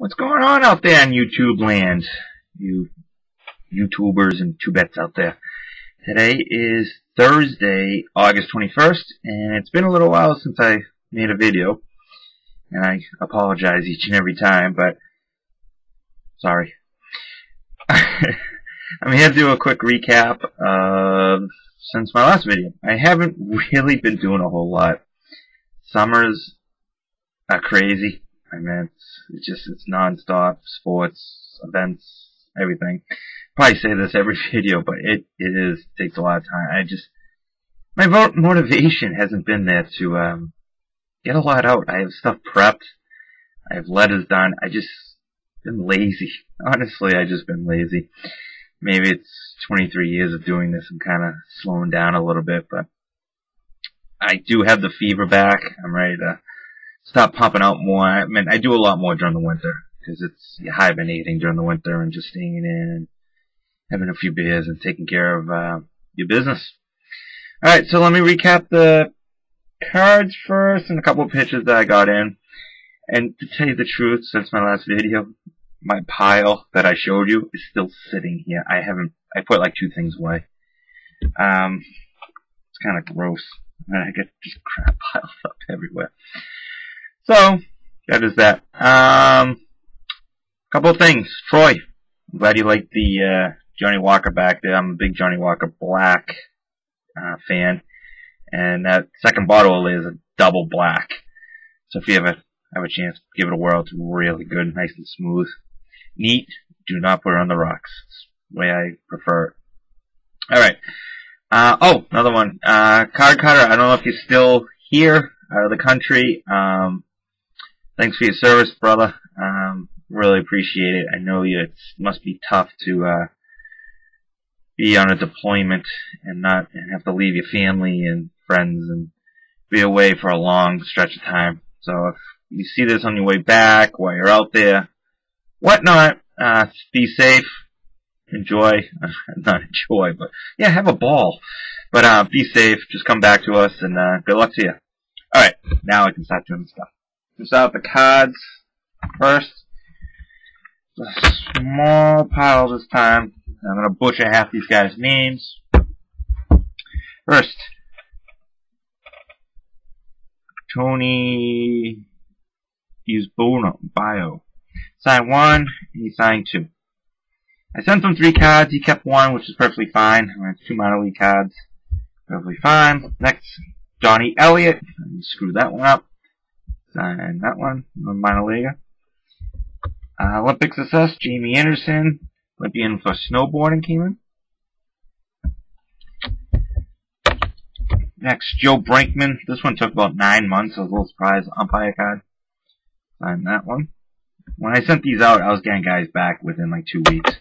What's going on out there in YouTube land? You YouTubers and tubets out there. Today is Thursday, August 21st, and it's been a little while since I made a video. And I apologize each and every time, but sorry. I'm here to do a quick recap of since my last video. I haven't really been doing a whole lot. Summers are crazy. I mean, it's, it's just it's nonstop sports, events, everything. Probably say this every video, but it it is takes a lot of time. I just my motivation hasn't been there to um, get a lot out. I have stuff prepped. I have letters done. I just been lazy. Honestly, I just been lazy. Maybe it's 23 years of doing this. I'm kind of slowing down a little bit, but I do have the fever back. I'm ready to stop pumping out more. I mean, I do a lot more during the winter because it's hibernating during the winter and just staying in having a few beers and taking care of uh, your business. All right, so let me recap the cards first and a couple of pitches that I got in. And to tell you the truth, since my last video, my pile that I showed you is still sitting here. I haven't, I put like two things away. Um, it's kind of gross. I get just crap piled up everywhere. So, that is that. Um, couple of things. Troy, I'm glad you like the uh, Johnnie Walker back there. I'm a big Johnnie Walker Black uh, fan. And that second bottle is a double black. So if you ever have a chance, give it a whirl. It's really good, nice and smooth. Neat. Do not put it on the rocks. It's the way I prefer it. Alright. Uh, oh, another one. Uh, Card Cutter, I don't know if you're still here out of the country. Um, thanks for your service, brother. Um, really appreciate it. I know you, it must be tough to, uh, be on a deployment and not and have to leave your family and friends and be away for a long stretch of time. So if you see this on your way back while you're out there, whatnot, uh, be safe, enjoy, not enjoy, but yeah, have a ball. But uh, be safe. Just come back to us, and uh, good luck to you. All right, now I can start doing stuff. Start with the cards first. A small pile this time. I'm gonna butcher half these guys' names. First, Tony Bono Bio. Signed one, he signed two. I sent him three cards, he kept one, which is perfectly fine. I two minor league cards. Perfectly fine. Next, Johnny Elliott. Screw that one up. Sign that one, the minor league. Uh, Olympic success, Jamie Anderson. Olympian for snowboarding came in. Next, Joe Brinkman. This one took about nine months. I was a little surprised. Umpire card. Sign that one. When I sent these out, I was getting guys back within like two weeks.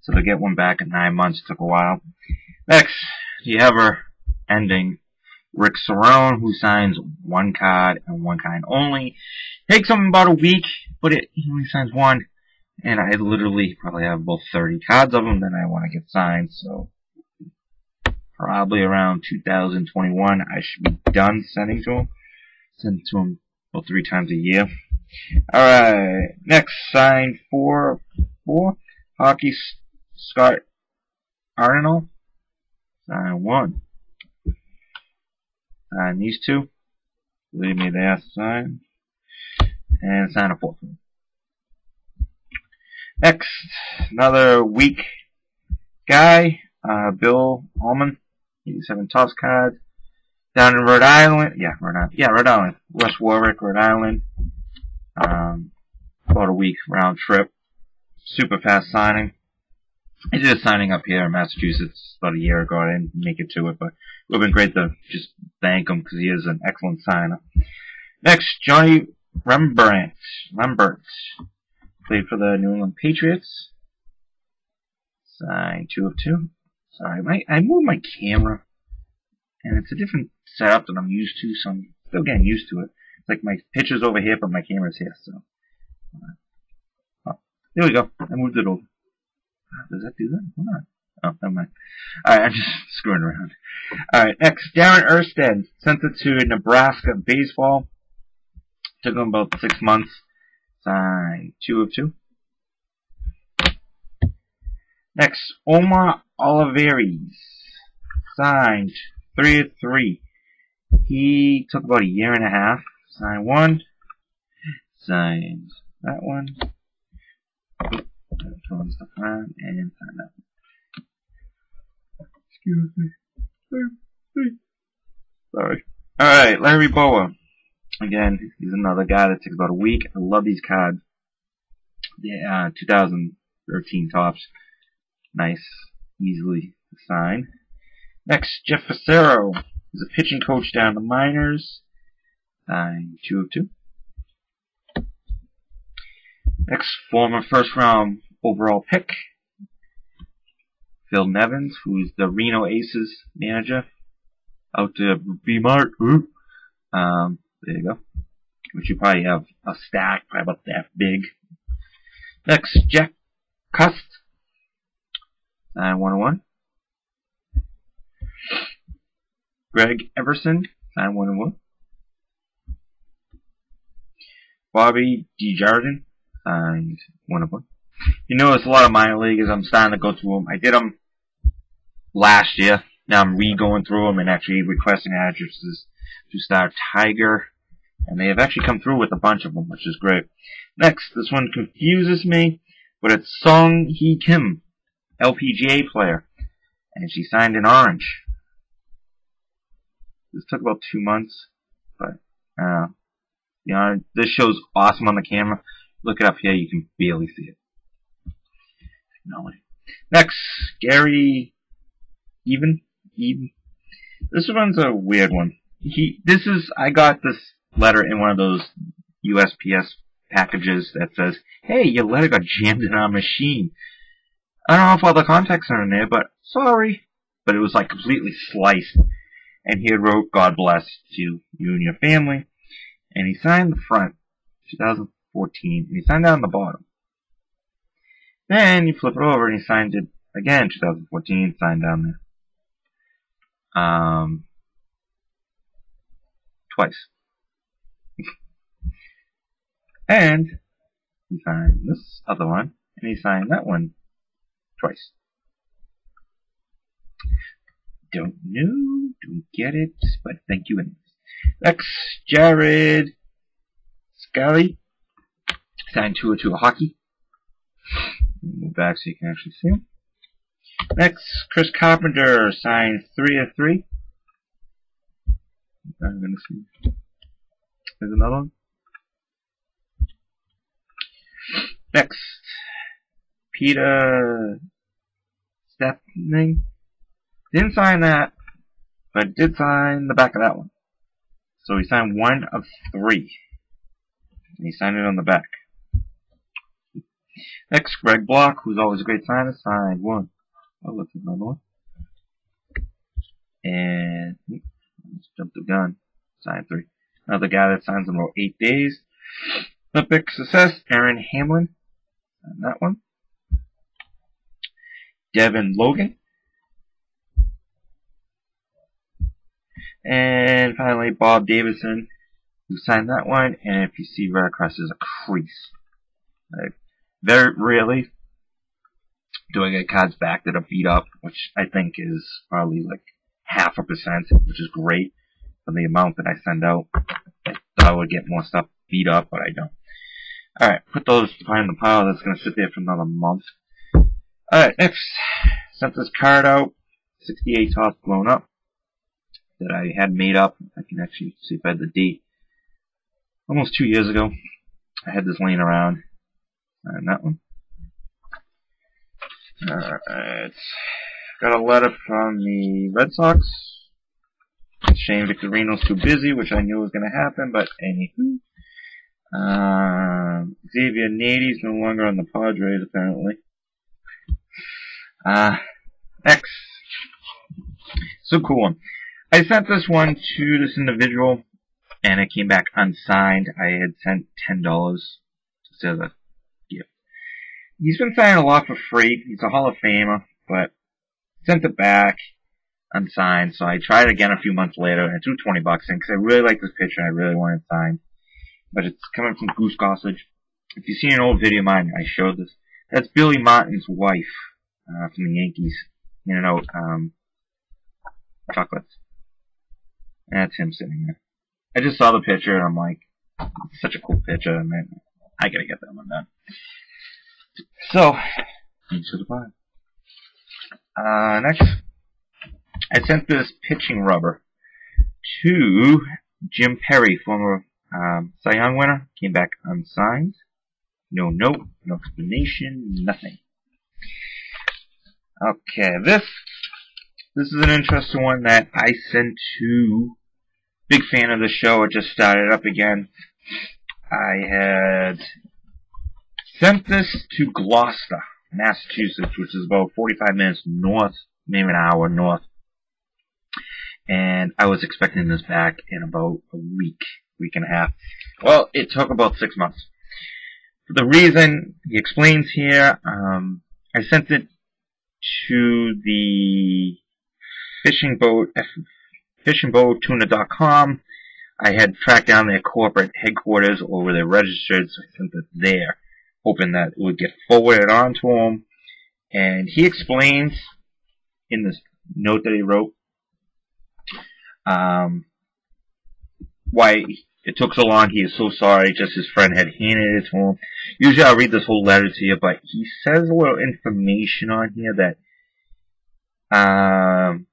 So to get one back in nine months took a while. Next, the ever ending Rick Cerone, who signs one card and one kind only. Takes him about a week, but it, he only signs one. And I literally probably have about 30 cards of them that I want to get signed, so probably around 2021 I should be done sending to him. Send to him about three times a year. Alright, next sign for, for Hockey Scott Arnold. Sign one. Sign these two. Leave me the sign. And sign a fourth one. Next, another weak guy, uh, Bill Almon, 87 Topps cards. Down in Rhode Island, yeah, Rhode Island, yeah, Rhode Island, West Warwick, Rhode Island. Um, about a week round trip. Super fast signing. He did a signing up here in Massachusetts about a year ago. I didn't make it to it, but would have been great to just thank him because he is an excellent signer. Next, Johnny Rembrandt. Rembrandt. Played for the New England Patriots. Sign two of two. Sorry, my, I moved my camera, and it's a different setup than I'm used to, so I'm still getting used to it. It's like my picture's over here, but my camera's here, so. Uh, oh, there we go. I moved it over. Does that do that? Hold on. Oh, never mind. Alright, I'm just screwing around. Alright, next, Darren Erstad sent it to Nebraska Baseball. Took him about six months. Signed two of two. Next, Omar Olivares. Signed three of three. He took about a year and a half. Signed one. Signed that one. And sign that one. Excuse me. Sorry. Alright, Larry Bowa. Again, he's another guy that takes about a week. I love these cards. Yeah, uh, 2013 Topps. Nice, easily signed. Next, Jeff Fassero. He's a pitching coach down the minors. Signed two of two. Next, former first round overall pick. Phil Nevins, who's the Reno Aces manager. Out to B-Mart. Um, there you go. Which you probably have a stack, probably about that big. Next, Jack Cust. Nine one one. Greg Everson. Nine one one. Bobby DeJardin. One of one. You notice a lot of minor leaguers. I'm starting to go through them. I did them last year. Now I'm re-going through them and actually requesting addresses to start Tiger. And they have actually come through with a bunch of them, which is great. Next, this one confuses me, but it's Song Hee Kim, LPGA player. And she signed in orange. This took about two months, but, uh, you know, this show's awesome on the camera. Look it up here, you can barely see it. Technology. Next, Gary Even. Even. This one's a weird one. He, this is, I got this letter in one of those USPS packages that says, hey, your letter got jammed in our machine. I don't know if all the contacts are in there, but sorry. But it was like completely sliced. And he had wrote, God bless to you and your family. And he signed the front, 2014, and he signed down the bottom. Then you flip it over and he signed it again, 2014, signed down there. Um, twice. and he signed this other one, and he signed that one twice. Don't know, don't get it, but thank you anyways. Next, Jared Scully signed two or two of hockey. Move back so you can actually see him. Next, Chris Carpenter signed three of three. I'm gonna see. There's another one. Next, Peter Stepney. Didn't sign that, but did sign the back of that one. So he signed one of three. And he signed it on the back. Next, Greg Block, who's always a great signer, signed one. Oh, look, another one. And, let's jump the gun. Signed three. Another guy that signs in about eight days. Olympic success, Erin Hamlin. And that one. Devin Logan. And finally, Bob Davidson, who signed that one. And if you see right across, there's a crease. Like, very rarely do I get cards back that are beat up, which I think is probably like half a percent, which is great for the amount that I send out. I thought I would get more stuff beat up, but I don't. Alright, put those behind the pile. That's going to sit there for another month. Alright, next. Sent this card out. 68 Topps blown up. That I had made up. I can actually see if I had the date. Almost two years ago. I had this laying around. And that one. Alright. Got a letter from the Red Sox. Shane Victorino's too busy, which I knew was going to happen, but anywho. Um, Xavier Nady's no longer on the Padres, apparently. Uh, X. So cool one. I sent this one to this individual, and it came back unsigned. I had sent $10 to gift. He's been signing a lot for free. He's a Hall of Famer, but sent it back unsigned. So I tried again a few months later, and I threw 20 bucks in because I really like this picture and I really want it signed but it's coming from Goose Gossage. if you see an old video of mine, I showed this. That's Billy Martin's wife uh, from the Yankees. You know, um, chocolates. That's him sitting there. I just saw the picture and I'm like, such a cool picture. Man, I gotta get that one done. So, the. Uh, next, I sent this pitching rubber to Jim Perry, former um, Cy Young winner. Came back unsigned. No note, no explanation, nothing. Okay, this this is an interesting one that I sent to big fan of the show. It just started up again. I had sent this to Gloucester, Massachusetts, which is about 45 minutes north, maybe an hour north. And I was expecting this back in about a week, week and a half. Well, it took about six months. For the reason he explains here, um, I sent it to the fishing boat, fishingboattuna.com. I had tracked down their corporate headquarters or where they're registered, so I sent it there, hoping that it would get forwarded on to him. And he explains in this note that he wrote um, why it took so long. He is so sorry. Just his friend had handed it to him. Usually I'll read this whole letter to you, but he says a little information on here that um,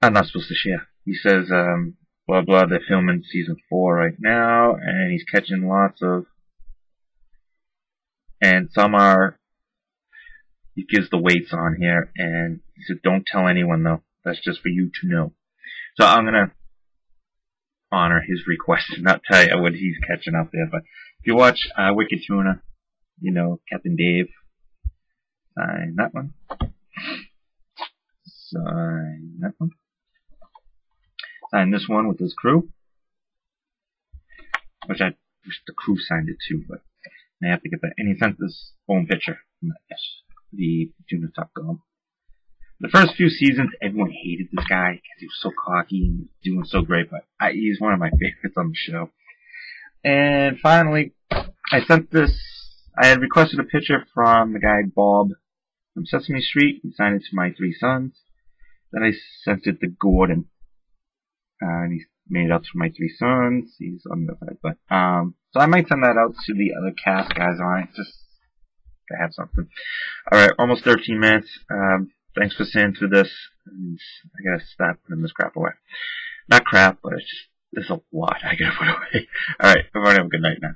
I'm not supposed to share. He says, um, blah blah, they're filming season four right now, and he's catching lots of, and some are, he gives the weights on here, and he said, don't tell anyone though. That's just for you to know. So I'm gonna honor his request and not tell you what he's catching out there. But if you watch uh, Wicked Tuna, you know Captain Dave. Sign that one. Sign that one. Sign this one with his crew. Which I wish the crew signed it too, but I have to get that. And he sent this own picture from the Tuna Top Golem. The first few seasons, everyone hated this guy because he was so cocky and doing so great, but I, he's one of my favorites on the show. And finally, I sent this, I had requested a picture from the guy Bob from Sesame Street. He signed it to my three sons. Then I sent it to Gordon. Uh, and he made it out to my three sons. He's on the other side. But, um, so I might send that out to the other cast guys it, just to have something. Alright, almost 13 minutes. Um, Thanks for sitting through this. And I gotta stop putting this crap away. Not crap, but it's just, there's a lot I gotta put away. Alright, everyone have a good night now.